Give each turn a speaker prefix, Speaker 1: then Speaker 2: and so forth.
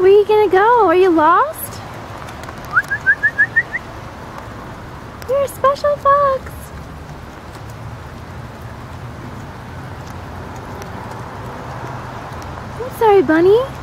Speaker 1: Where are you gonna go? Are you lost? You're a special fox. I'm sorry, Bunny.